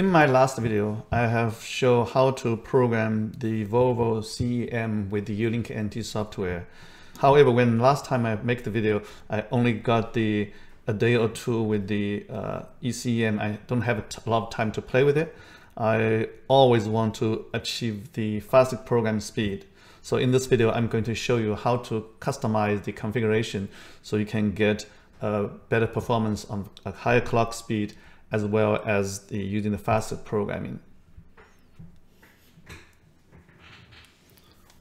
In my last video, I have shown how to program the Volvo CEM with the Ulink NT software. However, when last time I make the video, I only got the a day or two with the uh, ECM. I don't have a lot of time to play with it. I always want to achieve the fastest program speed. So in this video, I'm going to show you how to customize the configuration so you can get a better performance on a higher clock speed as well as the using the faster programming.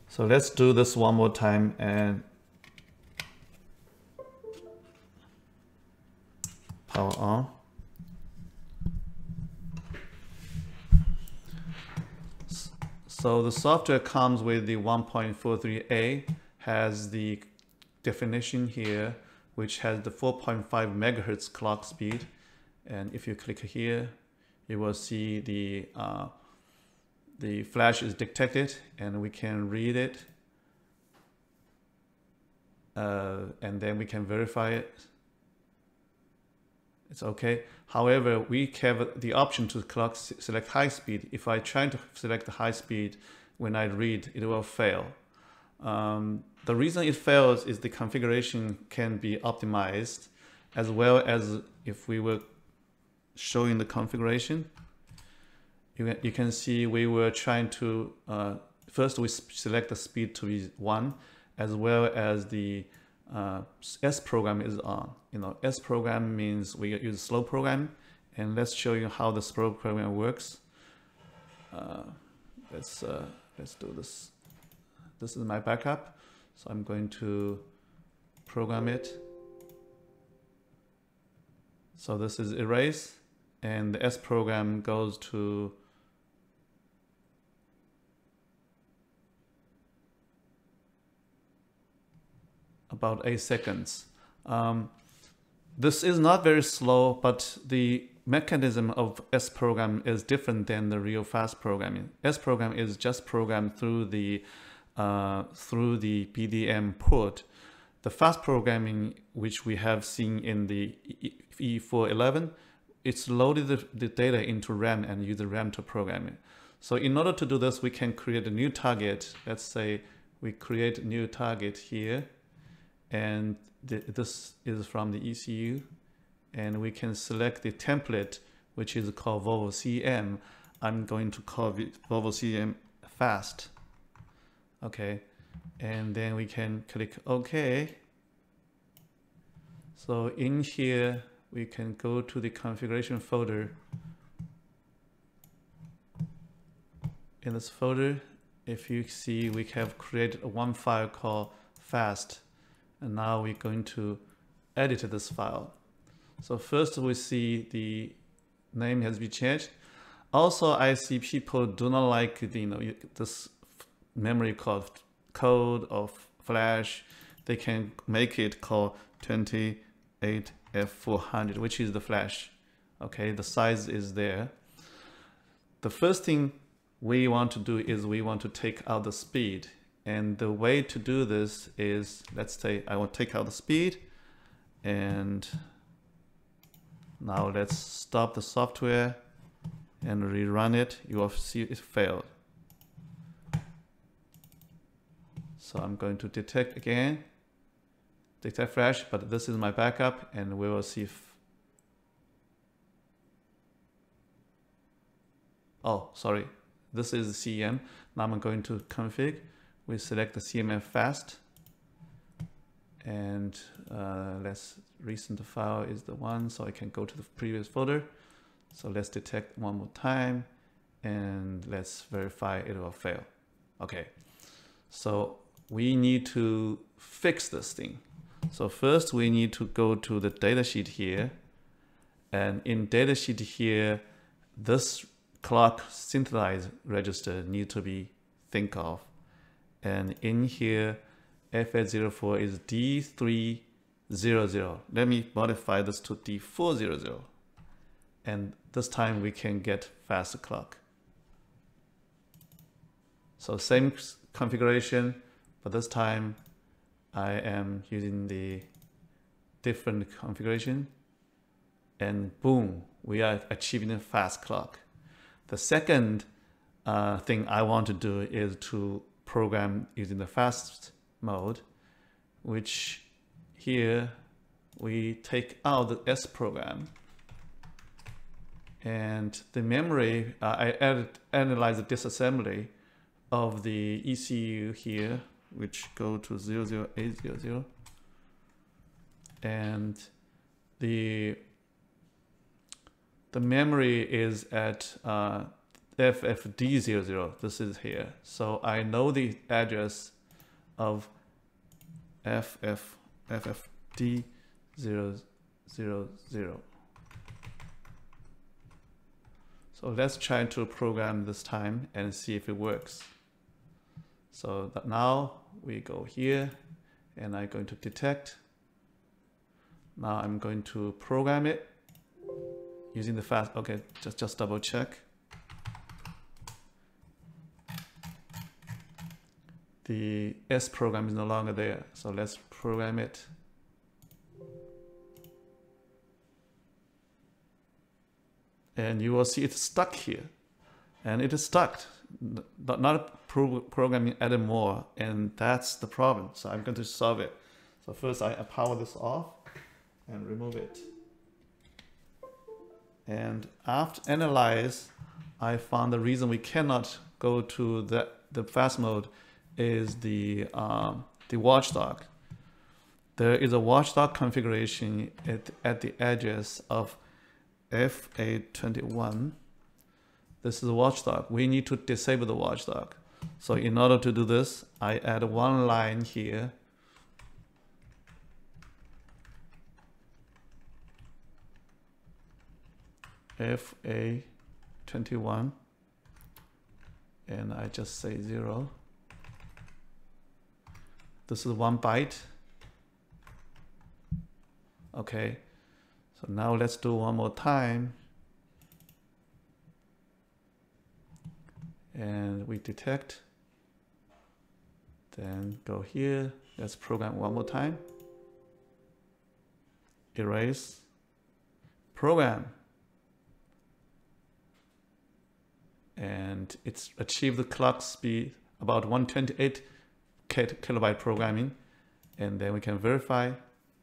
So let's do this one more time and power on. So the software comes with the 1.43a, has the definition here, which has the 4.5 megahertz clock speed and if you click here, you will see the, uh, the flash is detected and we can read it. Uh, and then we can verify it. It's okay. However, we have the option to select high speed. If I try to select the high speed when I read, it will fail. Um, the reason it fails is the configuration can be optimized as well as if we were showing the configuration. You can, you can see we were trying to, uh, first we select the speed to be one, as well as the uh, S program is on. You know, S program means we use slow program, and let's show you how the slow program works. Uh, let's uh, let's do this. This is my backup, so I'm going to program it. So this is erase and the S program goes to about eight seconds. Um, this is not very slow, but the mechanism of S program is different than the real fast programming. S program is just programmed through the uh, through the BDM port. The fast programming, which we have seen in the E411, it's loaded the, the data into RAM and use the RAM to program it. So in order to do this, we can create a new target. Let's say we create a new target here, and th this is from the ECU, and we can select the template, which is called Volvo CEM. I'm going to call it Volvo CEM fast. Okay, and then we can click OK. So in here, we can go to the configuration folder. In this folder, if you see, we have created one file called fast. And now we're going to edit this file. So first we see the name has been changed. Also, I see people do not like the, you know, this memory called code of flash. They can make it called 28 F400, which is the flash. Okay, the size is there. The first thing we want to do is we want to take out the speed. And the way to do this is, let's say I to take out the speed and now let's stop the software and rerun it. You will see it failed. So I'm going to detect again detect flash, but this is my backup and we will see if, oh, sorry, this is the CEM. Now I'm going to config. We select the CEM fast and uh, let's recent the file is the one so I can go to the previous folder. So let's detect one more time and let's verify it will fail. Okay, so we need to fix this thing. So first we need to go to the datasheet here. And in datasheet here, this clock synthesize register need to be think of. And in here, FA04 is D300. Let me modify this to D400. And this time we can get faster clock. So same configuration, but this time I am using the different configuration and boom, we are achieving a fast clock. the second uh, thing I want to do is to program using the fast mode, which here we take out the S program and the memory, uh, I added, analyze the disassembly of the ECU here, which go to 00800 and the the memory is at uh, FFD00. This is here. So I know the address of FF, FFD000. So let's try to program this time and see if it works. So that now we go here and I'm going to detect. Now I'm going to program it using the fast. Okay, just, just double check. The S program is no longer there. So let's program it and you will see it's stuck here and it is stuck not, not pro programming anymore and that's the problem. So I'm going to solve it. So first I power this off and remove it. And after analyze I found the reason we cannot go to the the fast mode is the um, the watchdog. There is a watchdog configuration at, at the edges of FA21. This is the watchdog. We need to disable the watchdog. So in order to do this, I add one line here. FA21 and I just say zero. This is one byte. Okay, so now let's do one more time. And we detect. Then go here. Let's program one more time. Erase. Program. And it's achieved the clock speed about 128 kilobyte programming. And then we can verify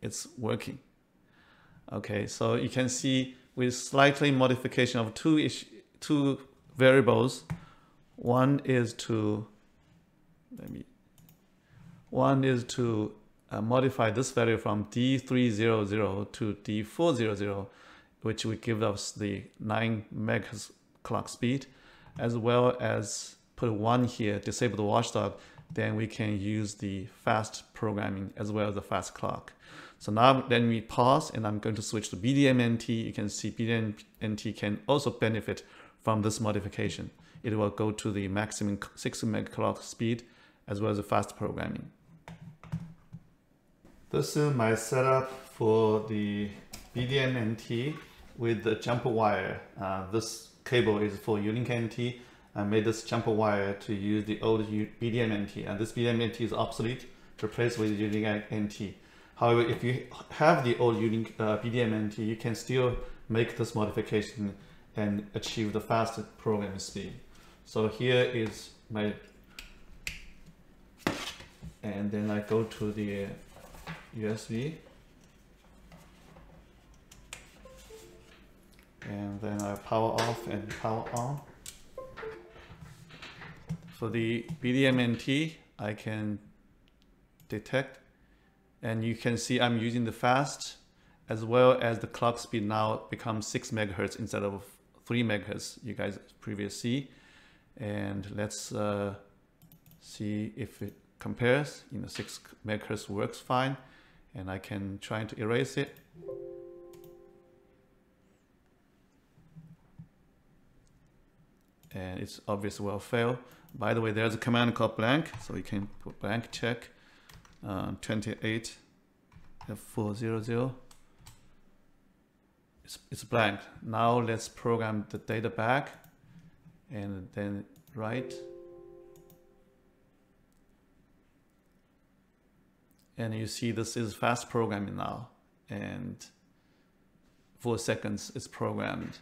it's working. Okay, so you can see with slightly modification of two two variables. One is to let me. One is to uh, modify this value from D300 to D400, which will give us the 9 megahertz clock speed, as well as put one here, disable the watchdog, then we can use the fast programming as well as the fast clock. So now then we pause and I'm going to switch to BDMNT. You can see BDMNT can also benefit from this modification. It will go to the maximum 60 megaclock speed as well as fast programming. This is my setup for the BDMNT with the jumper wire. Uh, this cable is for Ulink NT. I made this jumper wire to use the old BDMNT and this BDMNT is obsolete, replaced with Ulink NT. However, if you have the old Ulink uh, BDMNT, you can still make this modification and achieve the fast programming speed. So here is my, and then I go to the USB, and then I power off and power on. For the BDMNT, I can detect and you can see I'm using the fast as well as the clock speed now becomes 6 megahertz instead of 3 megahertz you guys previously see. And let's uh, see if it compares. You know, 6 megahertz works fine. And I can try to erase it. And it's obvious will fail. By the way, there's a command called blank, so you can put blank check uh, 28 F400 it's, it's blank now let's program the data back and then right and you see this is fast programming now and four seconds is programmed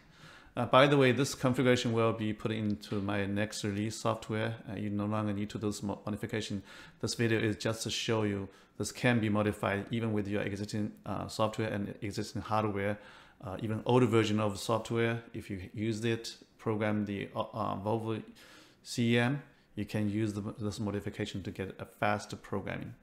Uh, by the way, this configuration will be put into my next release software. Uh, you no longer need to do this modification. This video is just to show you this can be modified even with your existing uh, software and existing hardware, uh, even older version of software. If you used it, program the uh, uh, Volvo CEM, you can use the, this modification to get a faster programming.